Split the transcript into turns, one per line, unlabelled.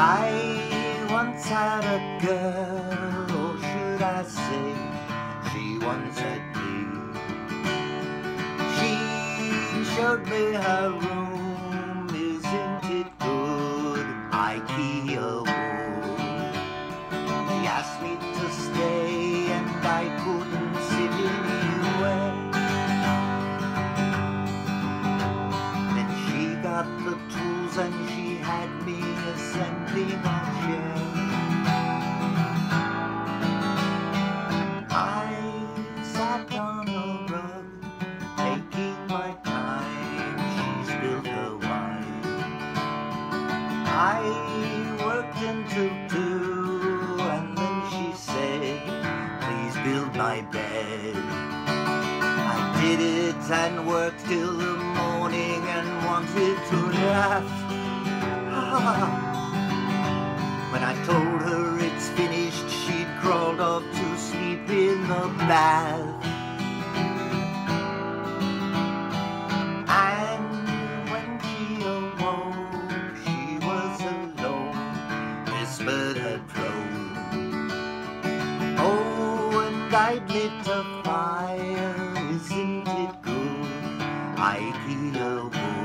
I once had a girl, or should I say, she once had me. She showed me her room, isn't it good? IKEA wood. She asked me to I sat on a rug, taking my time. She's built a wine. I worked until two, and then she said, "Please build my bed." I did it and worked till the morning and wanted to laugh. Ah. In the bath. And when she awoke, she was alone, whispered her drone. Oh, and I'd lit a fire, isn't it good? IKEA wood.